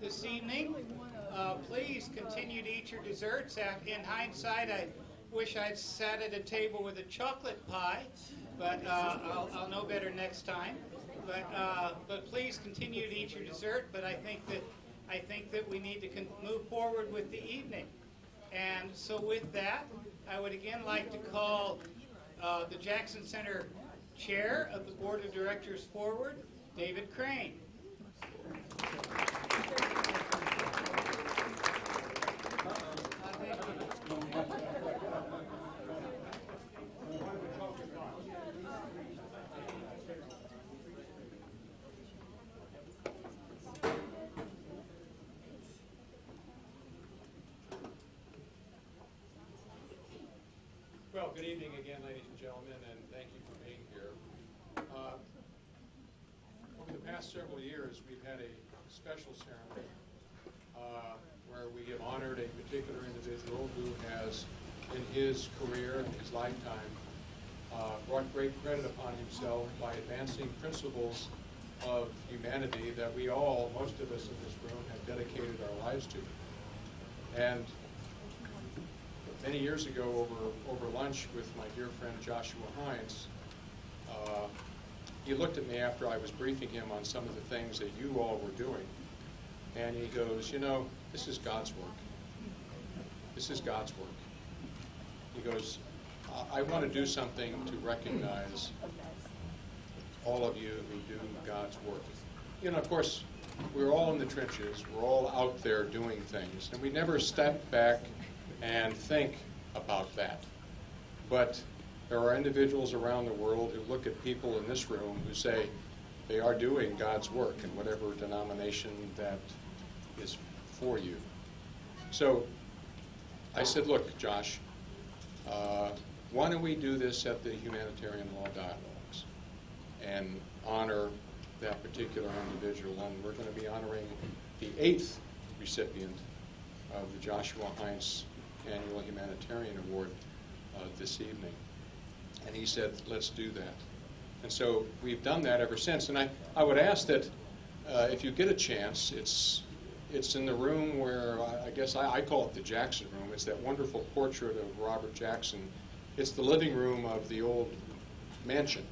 this evening. Uh, please continue to eat your desserts. In hindsight, I wish I'd sat at a table with a chocolate pie, but uh, I'll, I'll know better next time. But uh, but please continue to eat your dessert. But I think that I think that we need to move forward with the evening. And so with that, I would again like to call uh, the Jackson Center Chair of the Board of Directors forward, David Crane. Well, good evening again, ladies and gentlemen, and thank you for being here. Uh, Over the past several years, we've had a special ceremony uh, where we have honored a particular individual who has, in his career, in his lifetime, uh, brought great credit upon himself by advancing principles of humanity that we all, most of us in this room, have dedicated our lives to. And many years ago over, over lunch with my dear friend Joshua Heintz, uh, he looked at me after I was briefing him on some of the things that you all were doing, and he goes, you know, this is God's work. This is God's work. He goes, I, I want to do something to recognize all of you who do God's work. You know, of course, we're all in the trenches. We're all out there doing things, and we never step back and think about that. But there are individuals around the world who look at people in this room who say they are doing God's work in whatever denomination that is for you. So I said, look, Josh, uh, why don't we do this at the Humanitarian Law Dialogues and honor that particular individual? And we're going to be honoring the eighth recipient of the Joshua Heintz Annual Humanitarian Award uh, this evening. And he said, let's do that. And so we've done that ever since. And I, I would ask that uh, if you get a chance, it's, it's in the room where I, I guess I, I call it the Jackson Room. It's that wonderful portrait of Robert Jackson. It's the living room of the old mansion.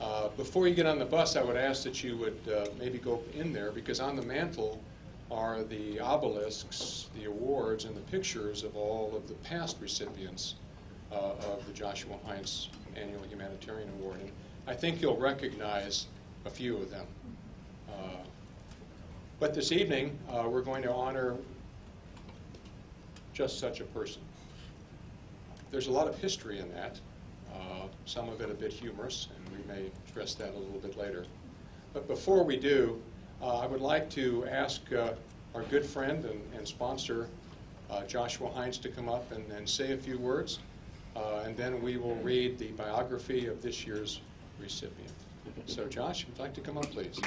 Uh, before you get on the bus, I would ask that you would uh, maybe go in there because on the mantle are the obelisks, the awards, and the pictures of all of the past recipients uh, of the Joshua Heintz Annual Humanitarian Award. And I think you'll recognize a few of them. Uh, but this evening, uh, we're going to honor just such a person. There's a lot of history in that, uh, some of it a bit humorous, and we may address that a little bit later. But before we do, I would like to ask uh, our good friend and, and sponsor, uh, Joshua Heintz, to come up and, and say a few words, uh, and then we will read the biography of this year's recipient. So, Josh, would you like to come up, please?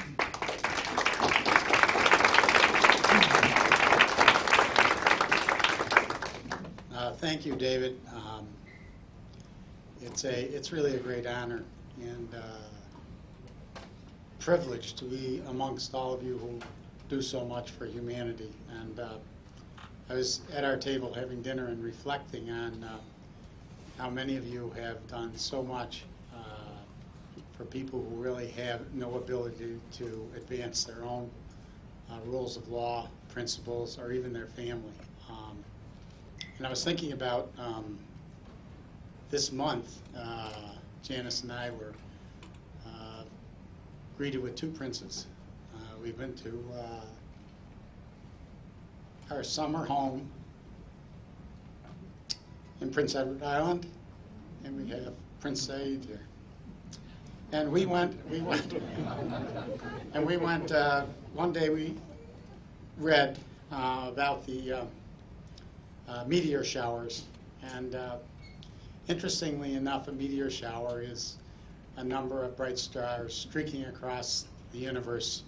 Uh, Thank you, David. Um, It's a, it's really a great honor and uh, privilege to be amongst all of you who do so much for humanity. And uh, I was at our table having dinner and reflecting on uh, how many of you have done so much uh, for people who really have no ability to advance their own uh, rules of law, principles, or even their family. Um, and I was thinking about um, this month, uh, Janice and I were greeted with two princes. Uh, we went to uh, our summer home in Prince Edward Island, and we have Prince Zeid here. And we went, we went, and we went, uh, one day we read uh, about the uh, uh, meteor showers. And interestingly enough, a meteor shower is a number of bright stars streaking across the universe.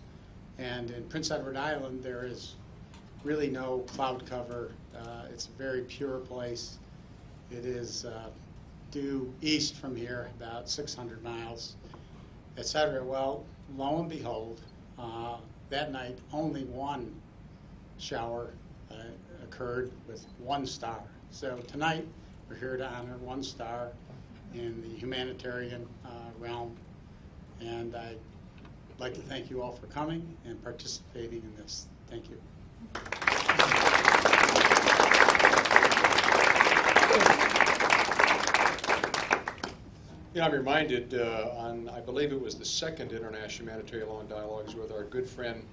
And in Prince Edward Island, there is really no cloud cover. Uh, it's a very pure place. It is uh, due east from here, about 600 miles, etc. Well, lo and behold, uh, that night, only one shower uh, occurred with one star. So tonight, we're here to honor one star in the humanitarian uh, realm. And I'd like to thank you all for coming and participating in this. Thank you. You know, I'm reminded uh, on, I believe it was the second International Humanitarian Law and Dialogues with our good friend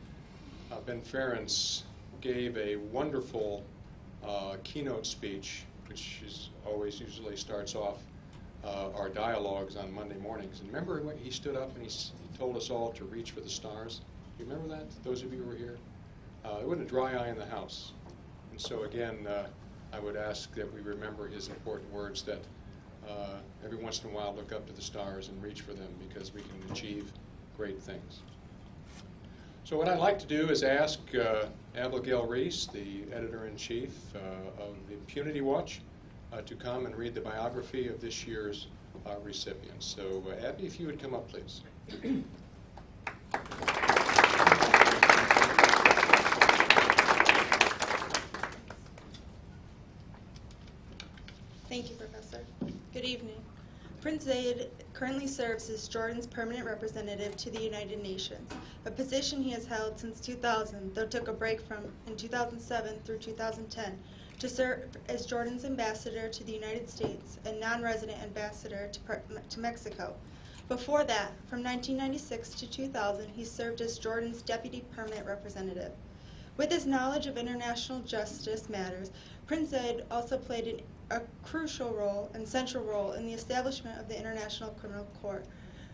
uh, Ben Ferencz gave a wonderful uh, keynote speech, which is always usually starts off uh, our dialogues on Monday mornings. And remember when he stood up and he, he told us all to reach for the stars? Do you remember that? Those of you who were here? Uh, there wasn't a dry eye in the house. And so again, uh, I would ask that we remember his important words that uh, every once in a while look up to the stars and reach for them because we can achieve great things. So what I'd like to do is ask uh, Abigail Reese, the editor-in-chief uh, of the Impunity Watch, to come and read the biography of this year's uh, recipients. So uh, Abby, if you would come up, please. Thank you, Professor. Good evening. Prince Zeid currently serves as Jordan's permanent representative to the United Nations, a position he has held since 2000, though took a break from in 2007 through 2010 to serve as Jordan's ambassador to the United States and non-resident ambassador to, to Mexico. Before that, from 1996 to 2000, he served as Jordan's deputy permanent representative. With his knowledge of international justice matters, Prince Zeid also played an, a crucial role and central role in the establishment of the International Criminal Court.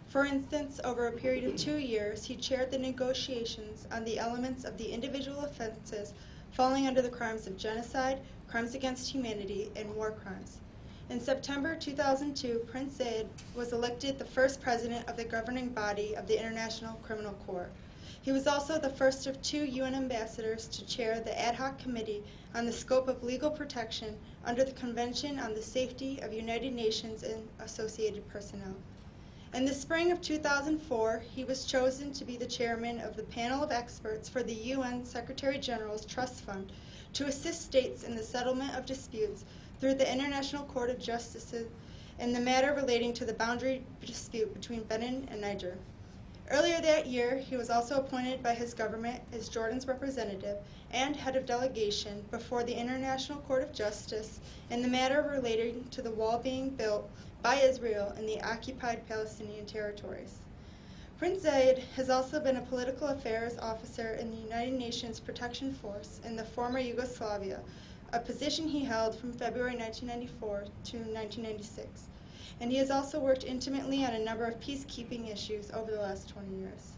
For instance, over a period of two years, he chaired the negotiations on the elements of the individual offenses falling under the crimes of genocide, crimes against humanity, and war crimes. In September 2002, Prince Zeid was elected the first president of the governing body of the International Criminal Court. He was also the first of two UN ambassadors to chair the ad hoc committee on the scope of legal protection under the Convention on the Safety of United Nations and Associated Personnel. In the spring of 2004, he was chosen to be the chairman of the panel of experts for the UN Secretary General's Trust Fund to assist states in the settlement of disputes through the International Court of Justice in the matter relating to the boundary dispute between Benin and Niger. Earlier that year, he was also appointed by his government as Jordan's representative and head of delegation before the International Court of Justice in the matter relating to the wall being built by Israel in the occupied Palestinian territories. Prince Zeid has also been a political affairs officer in the United Nations Protection Force in the former Yugoslavia, a position he held from February 1994 to 1996 and he has also worked intimately on a number of peacekeeping issues over the last 20 years.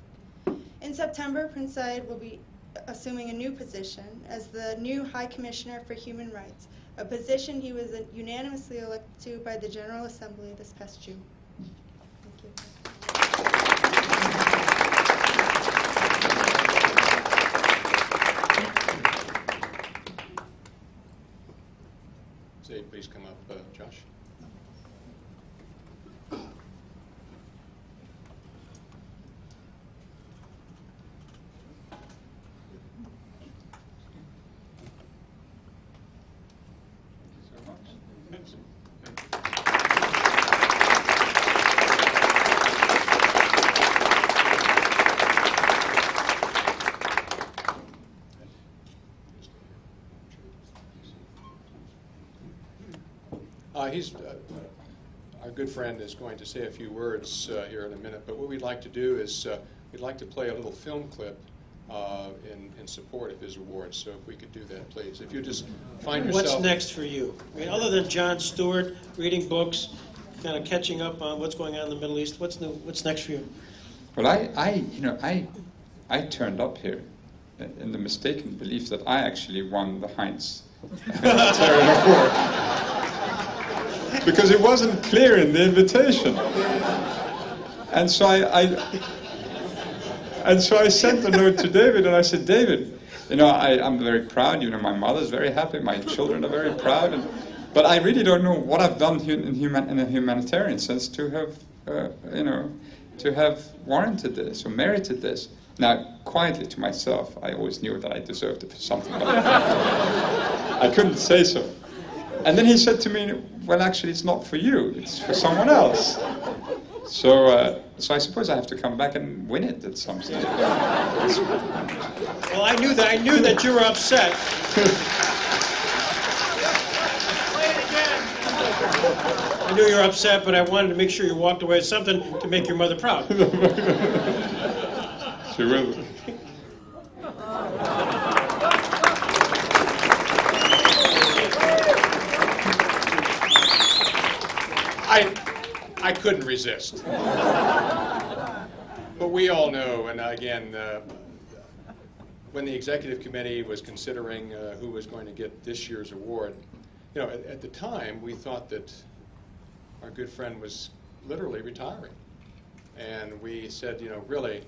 In September, Prince Zeid will be assuming a new position as the new High Commissioner for Human Rights, a position he was unanimously elected to by the General Assembly this past June. Thank you. Say, please come up, uh, Josh. He's, uh, our good friend is going to say a few words uh, here in a minute, but what we'd like to do is, uh, we'd like to play a little film clip uh, in, in support of his award. So if we could do that, please. If you just find yourself... What's next for you? I mean, other than Jon Stewart, reading books, kind of catching up on what's going on in the Middle East, what's new, what's next for you? Well, I, I, you know, I, I turned up here in the mistaken belief that I actually won the Heintz Humanitarian Award because it wasn't clear in the invitation, and so I, I, and so I sent a note to David, and I said, David, you know, I, I'm very proud. You know, my mother's very happy, my children are very proud, and, but I really don't know what I've done in, human, in a humanitarian sense to have, uh, you know, to have warranted this or merited this. Now, quietly to myself, I always knew that I deserved something, but I couldn't say so. And then he said to me, Well, actually, it's not for you, it's for someone else. So, uh, so I suppose I have to come back and win it at some stage. Well, I knew that, I knew that you were upset. I knew you were upset, but I wanted to make sure you walked away with something to make your mother proud. She will. Couldn't resist. But we all know, and again, uh, when the executive committee was considering uh, who was going to get this year's award, you know, at, at the time, we thought that our good friend was literally retiring. And we said, you know, really,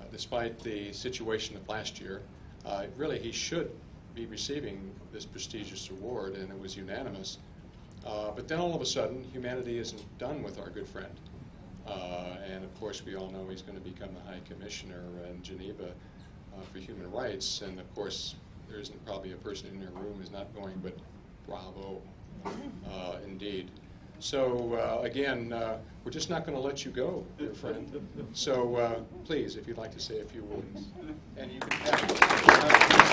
uh, despite the situation of last year, uh, really he should be receiving this prestigious award, and it was unanimous. Uh, but then all of a sudden, humanity isn't done with our good friend. Uh, and of course, we all know he's going to become the High Commissioner in Geneva uh, for Human Rights. And of course, there isn't probably a person in your room who's not going, but bravo, uh, indeed. So uh, again, uh, we're just not going to let you go, dear friend. So please, if you'd like to say a few words, and you can have.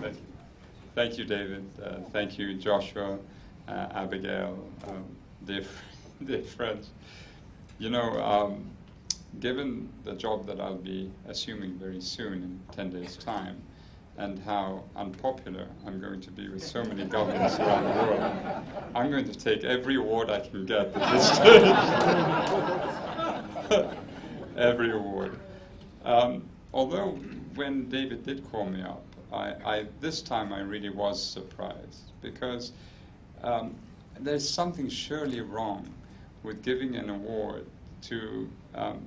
Thank you. Thank you, David. Uh, thank you, Joshua, uh, Abigail, um, dear, dear friends. You know, um, given the job that I'll be assuming very soon in 10 days' time, and how unpopular I'm going to be with so many governments around the world, I'm going to take every award I can get at this stage. every award. Um, although when David did call me up, I, I, this time I really was surprised because um, there's something surely wrong with giving an award to um,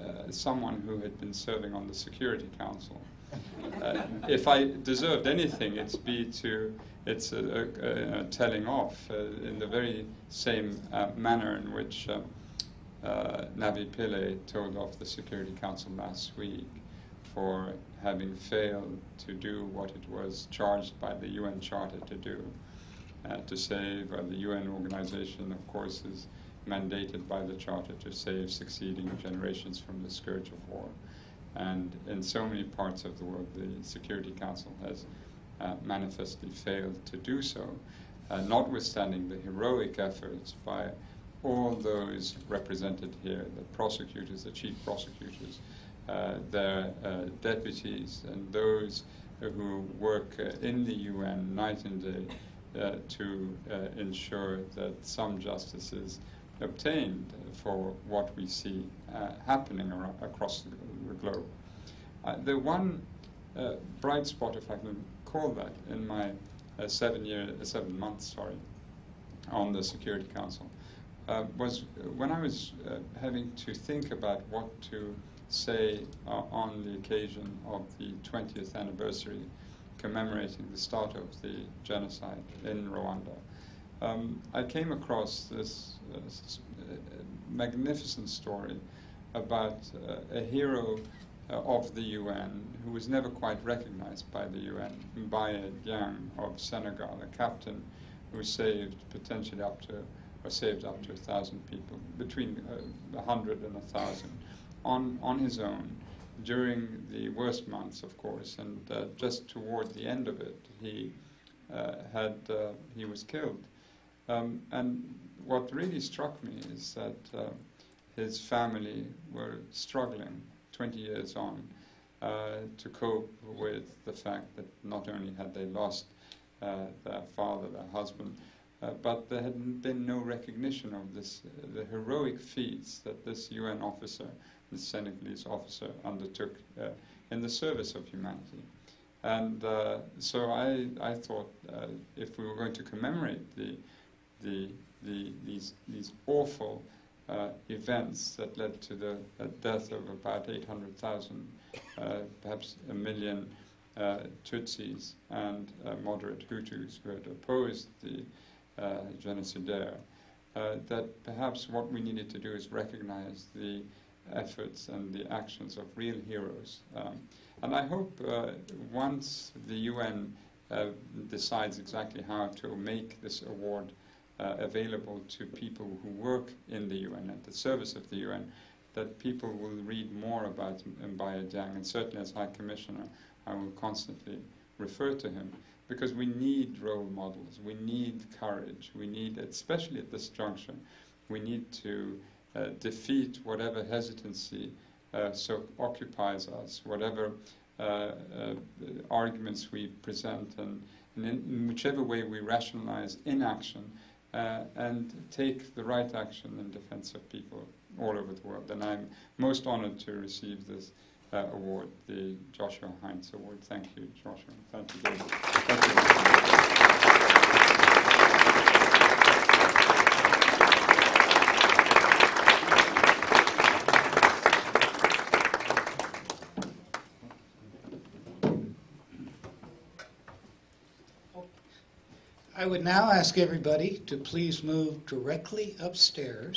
uh, someone who had been serving on the Security Council. Uh, if I deserved anything, it's be to it's a, a, a telling off uh, in the very same uh, manner in which um, uh, Navi Pillay told off the Security Council last week for having failed to do what it was charged by the UN Charter to do, uh, to save, uh, the UN organization, of course, is mandated by the Charter to save succeeding generations from the scourge of war. And in so many parts of the world, the Security Council has uh, manifestly failed to do so, uh, notwithstanding the heroic efforts by all those represented here, the prosecutors, the chief prosecutors, their uh, deputies, and those who work uh, in the UN night and day uh, to uh, ensure that some justice is obtained for what we see uh, happening across the, the globe. the one bright spot, if I can call that, in my seven year, seven months, sorry, on the Security Council, was when I was having to think about what to say uh, on the occasion of the 20th anniversary commemorating the start of the genocide in Rwanda. Um, I came across this uh, uh magnificent story about uh, a hero uh, of the UN who was never quite recognized by the UN, Mbaye Diagne of Senegal, a captain who saved potentially up to, or saved up to a thousand people, between uh, a hundred and a thousand on, on his own during the worst months, of course, and uh, just toward the end of it, he uh, had uh, he was killed. Um, and what really struck me is that uh, his family were struggling 20 years on uh, to cope with the fact that not only had they lost uh, their father, their husband, but there had been no recognition of this, the heroic feats that this UN officer the Senegalese officer undertook uh, in the service of humanity. And uh, so I, I thought uh, if we were going to commemorate the, the, the, these, these awful uh, events that led to the uh, death of about 800,000, uh, perhaps a million Tutsis and moderate Hutus who had opposed the genocidaire, uh, that perhaps what we needed to do is recognize the efforts and the actions of real heroes. Um, and I hope uh, once the UN uh, decides exactly how to make this award uh, available to people who work in the UN at the service of the UN, that people will read more about Mbaye Diagne. And certainly, as High Commissioner, I will constantly refer to him because we need role models. We need courage. We need, especially at this juncture, we need to defeat whatever hesitancy uh, so occupies us, whatever uh, uh, arguments we present, and, and in, in whichever way we rationalize inaction uh, and take the right action in defense of people all over the world. And I'm most honored to receive this uh, award, the Joshua Heintz Award. Thank you, Joshua. Thank you, David. Thank you. I would now ask everybody to please move directly upstairs